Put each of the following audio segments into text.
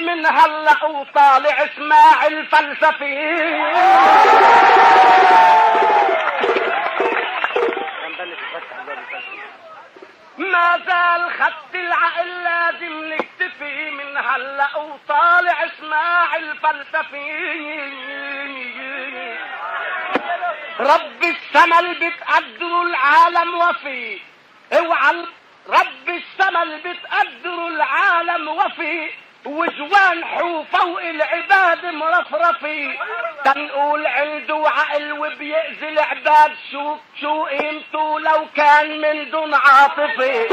من هلا وطالع اسماع الفلسفي ما زال خط العقل لازم نكتفي من هلا وطالع اسماع الفلسفي رب السما اللي بتقدر العالم وفي. اوعى رب السما اللي بتقدر العالم وفي. وجوان حو فوق العباد مرفرفي تنقول عنده عقل وبيأذي العباد شو شو قيمته لو كان من دون عاطفي.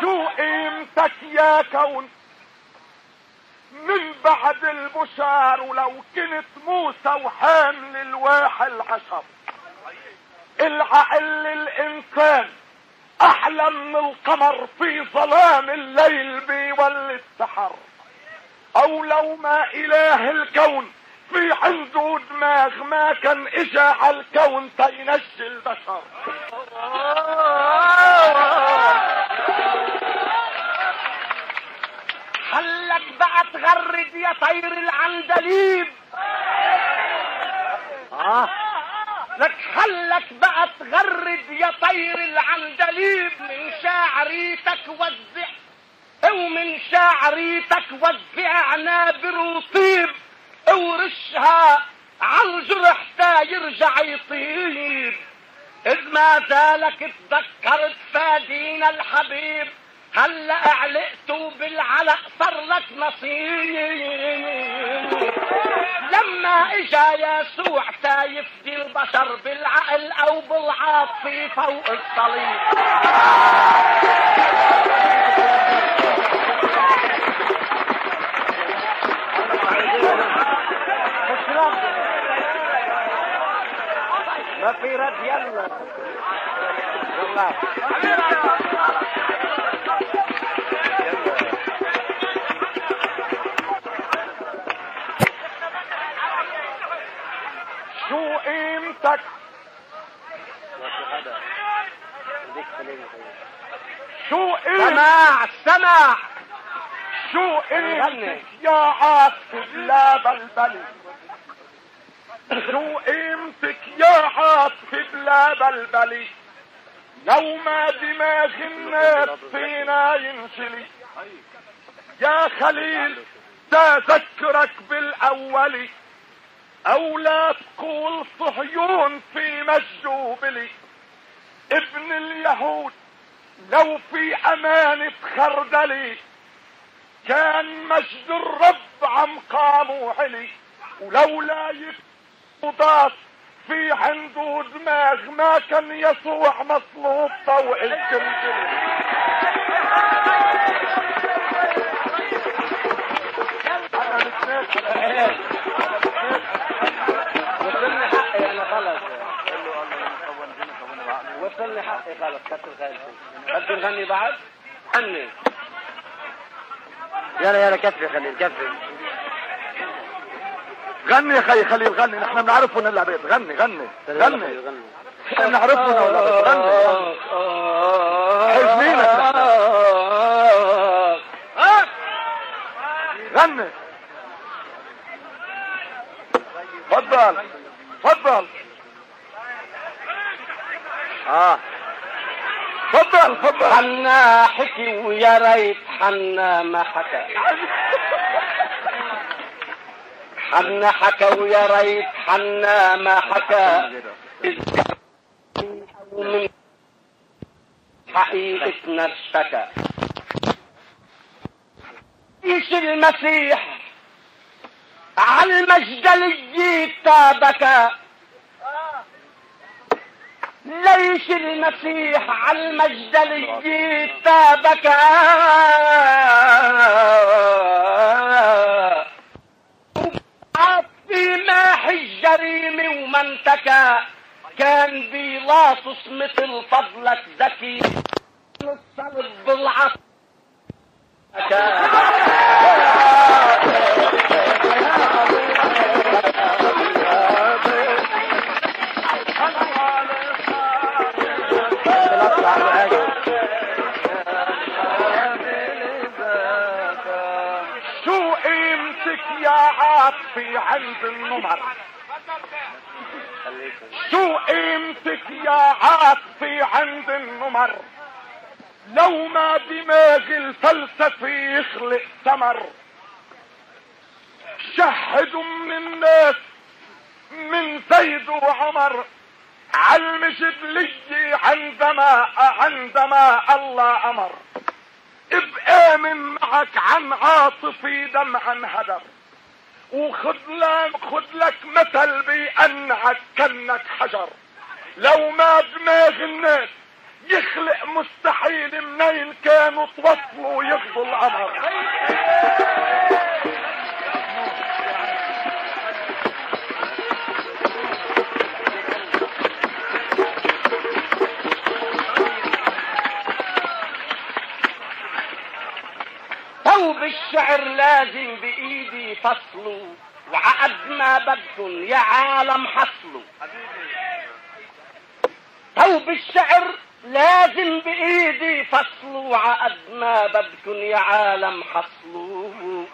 شو قيمتك يا كون. من بعد البشار ولو كنت موسى وحامل الواحد العشر العقل الانسان أحلى من القمر في ظلام الليل بيولي السحر أو لو ما إله الكون في عنده دماغ ما كان اجا على الكون تينجي البشر. خلك بقى تغرد يا طير العندليب. آه. لك خلك بقى تغرد يا طير العندليب. من شاعريتك وزع ومن شاعريتك وزع عنابر وطيب ورشها عالجرح تا يرجع يطيب. إذ ما زالك تذكرت فادينا الحبيب هلا علقتوا بالعلق صار لك نصيب. لما إجا يسوع تا يفدي البشر بالعقل أو بالعاطفه فوق الصليب ما في رد شو قيمتك شو قيمتك سماع سماع شو قيمتك يا عاطف بلا بلبلي شو قيمتك بلا بلبلي. لو ما دماغ الناس فينا ينشلي يا خليل تذكرك بالاولي أو لا تقول صهيون في مجوبلي ابن اليهود لو في امانة خردلي كان مجد الرب عم قاموا علي ولولا يفضات في عنده دماغ ما كان يسوع مصلوب مش ناسي وصلني حقي أنا خلص وصلني حقي خلص كتر خيركم بدي نغني بعد؟ غني. يلا يلا كفي خليل كفي غني يا خي خليل غني. نحن بنعرفه من العبيد. غني غني غني. نحن بنعرفه من العبيد. غني. حزنينك. غني. تفضل تفضل. آه. تفضل تفضل. حنا حكي ويا ريت حنا ما حكى حنا حكى ويا ريت حنا ما حكى حقيقتنا اشتكى عيش المسيح على المجدلية تابكى ليش المسيح على المجدلية تابكى يوم انتكى كان بيلاطس مثل فضلك ذكي. الصلب بالعصر شو قيمتك يا عاطفي عند النمر؟ شو قيمتك يا عاطفي عند النمر. لو ما دماغ الفلسفي يخلق ثمر. شهدوا من الناس من زيد وعمر. عالمجدلية عندما عندما الله أمر. ابقى من معك عن عاطفي دمعا هدر. لك خد لك مثل بأنعك كنك حجر. لو ما دماغ الناس يخلق مستحيل منين كانوا توصلوا ياخذوا القمر ثوب الشعر لازم بإيدي فصله وعقد ما بدكن يا عالم حصله. ثوب الشعر لازم بإيدي فصله. وعقد ما بدكن يا عالم حصله.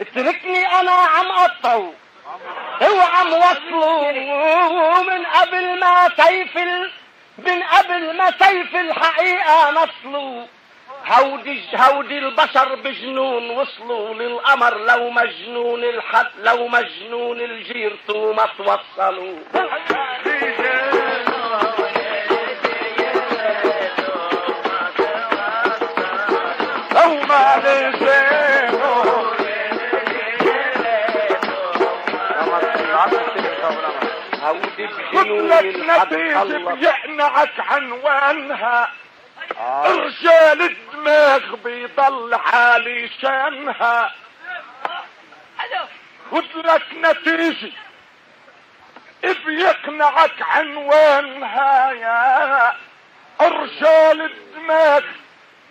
اتركني أنا عم قطعه هو عم وصله. من قبل ما سيف. من قبل ما سيف الحقيقة نصله. هودي هودي البشر بجنون وصلوا للقمر لو مجنون الحد لو مجنون الجيرتو ما توصلوا الحد نتيجة بيقنعك عنوانها رجال الدماغ بيضل حالي شانها. خد لك نتيجة. بيقنعك عنوانها يا رجال الدماغ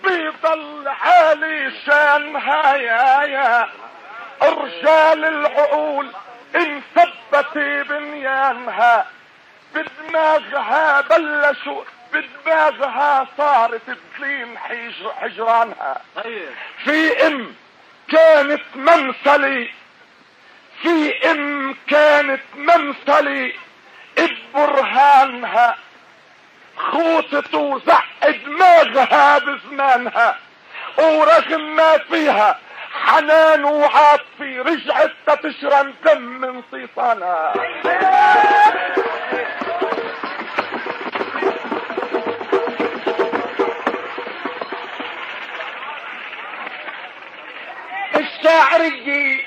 بيضل حالي شانها يا يا رجال العقول إن ثبت بنيانها. بدماغها بلشوا بدماغها صارت تلين حجر حجرانها. في إم كانت ممثلي. في إم كانت ممثلي. ببرهانها خوطت وزق دماغها بزمانها. ورغم ما فيها حنان وعاطفي رجعت تشرن دم من صيصانها الشاعرية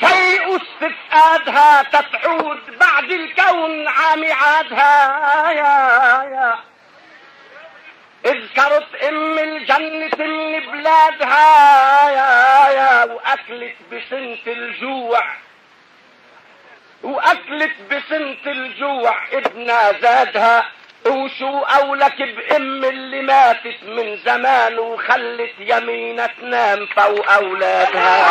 شيء استفادها تتعود بعد الكون عامعادها يا يا. اذكرت أم الجنة من بلادها. يا يا. وأكلت بسنة الجوع. وأكلت بسنة الجوع ابنها زادها. وشو اولك بام اللي ماتت من زمان وخلت يمينة تنام فوق أولادها.